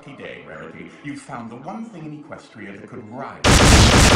lucky day, Rarity. You found the one thing in Equestria that could rival.